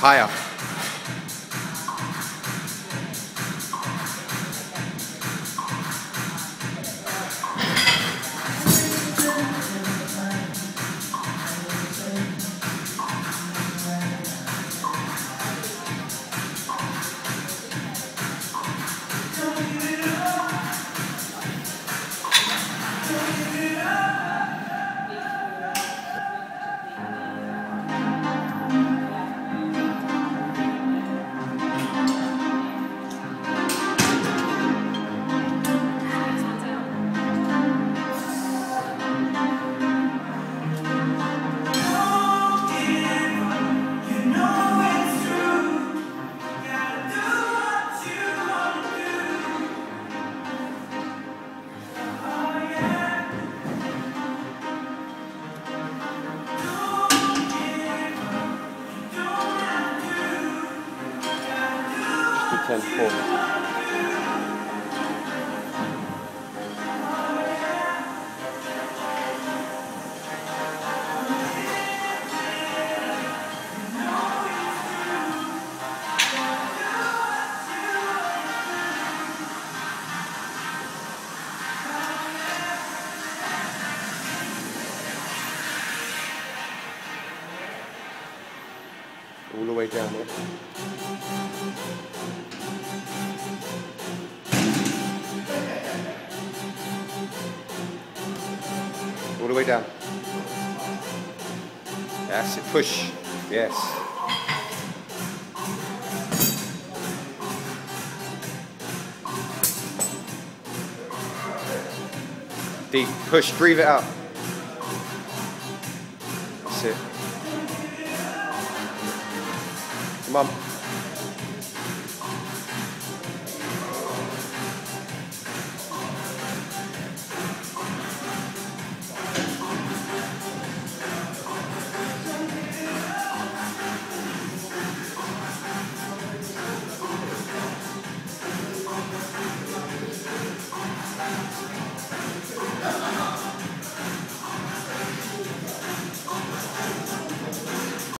Higher. Just do 10 forward. all the way down there. The way down. That's it, push. Yes. Deep, push, breathe it out. That's it. Come on.